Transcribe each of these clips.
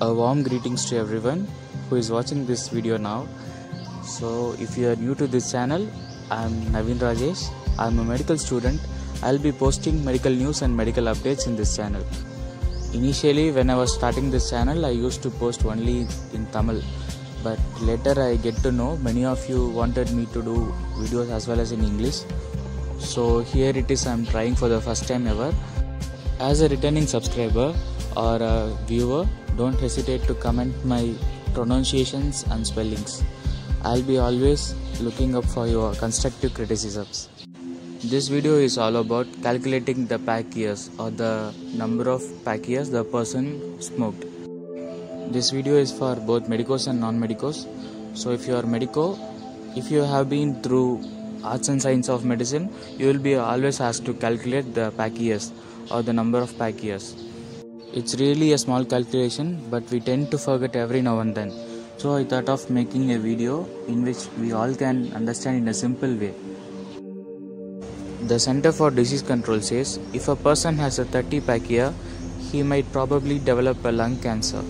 A warm greetings to everyone who is watching this video now. So, if you are new to this channel, I am Navin Rajesh. I am a medical student. I'll be posting medical news and medical updates in this channel. Initially, when I was starting this channel, I used to post only in Tamil, but later I get to know many of you wanted me to do videos as well as in English. So, here it is, I'm trying for the first time ever. As a returning subscriber or a viewer, don't hesitate to comment my pronunciations and spellings. I'll be always looking up for your constructive criticisms. This video is all about calculating the pack years or the number of pack years the person smoked. This video is for both medicos and non-medicos. So if you are medico, if you have been through arts and science of medicine, you will be always asked to calculate the pack years or the number of pack years. It's really a small calculation, but we tend to forget every now and then. So I thought of making a video in which we all can understand in a simple way. The Center for Disease Control says if a person has a 30 pack year, he might probably develop a lung cancer.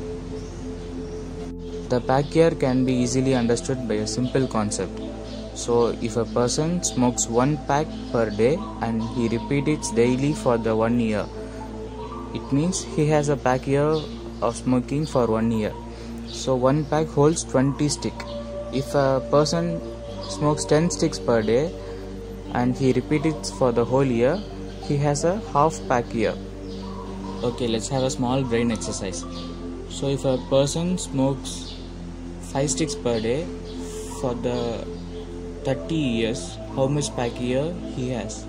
The pack year can be easily understood by a simple concept. So, if a person smokes one pack per day and he repeats it daily for the one year, it means he has a pack year of smoking for one year. So, one pack holds 20 stick. If a person smokes 10 sticks per day and he repeats it for the whole year, he has a half pack year. Okay, let's have a small brain exercise. So, if a person smokes 5 sticks per day for the 30 years, how much pack year he has?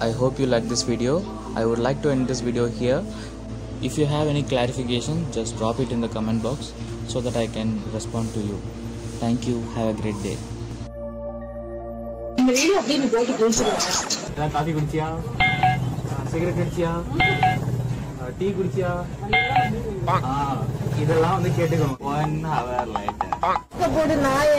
I hope you like this video. I would like to end this video here. If you have any clarification, just drop it in the comment box so that I can respond to you. Thank you. Have a great day. Coffee குடிச்சியா cigarette குடிச்சியா tea குடிச்சியா ஆ, இதெல்லாம் வந்து கேட்டுக்கணும் one hour light போட்டு நாய